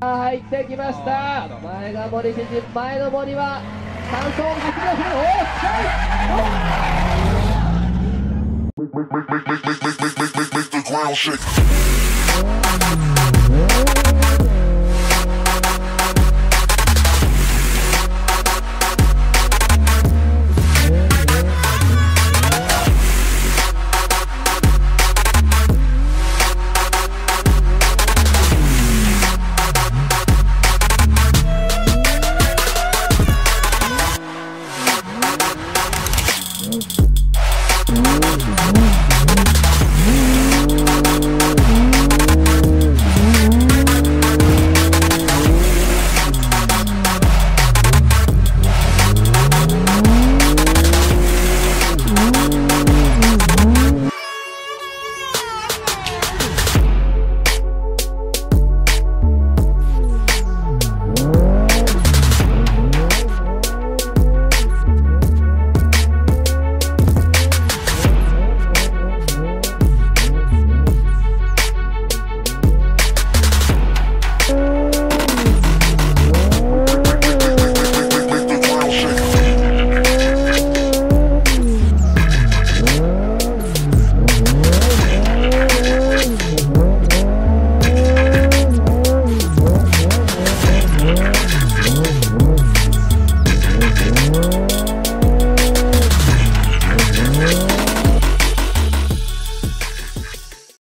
入ってきました。前が森知事前の森は三層が来まおっしゃ